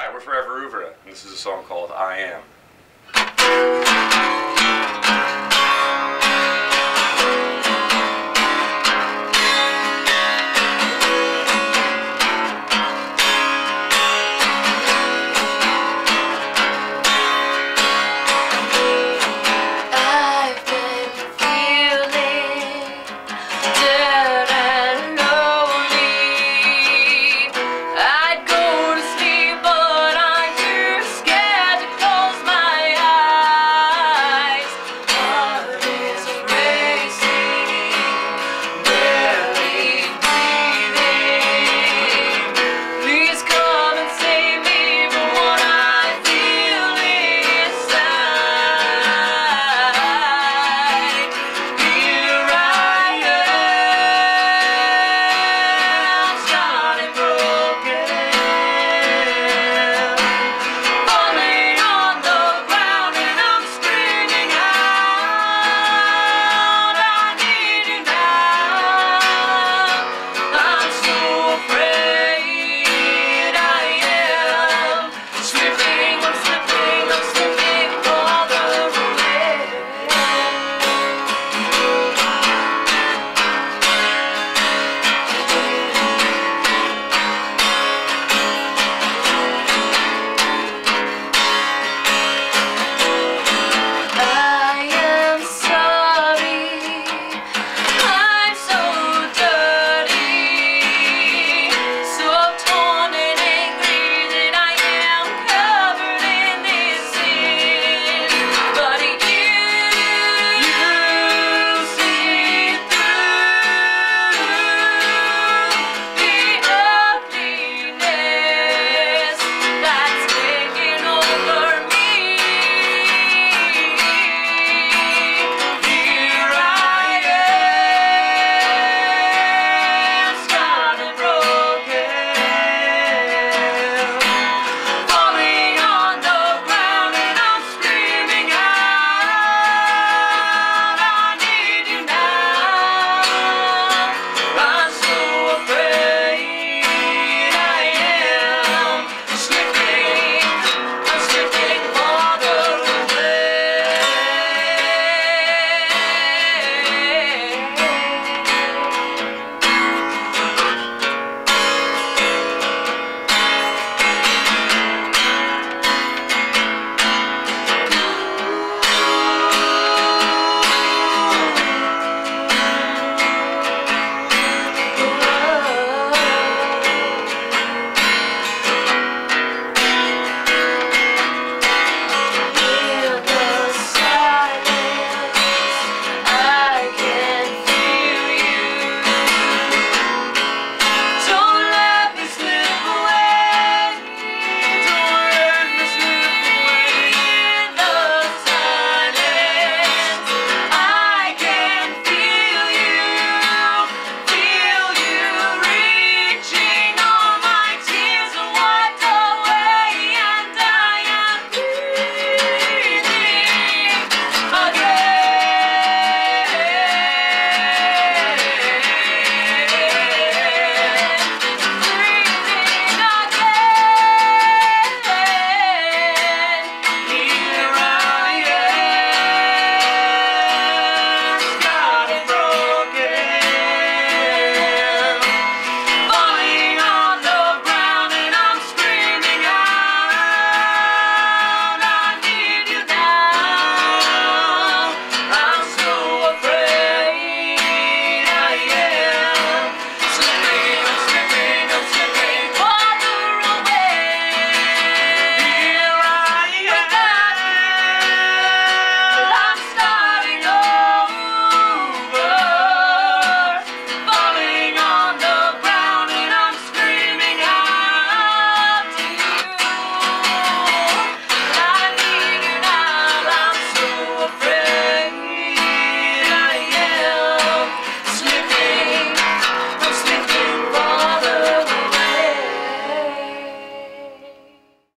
Hi, we're Forever Uvra, and this is a song called I Am.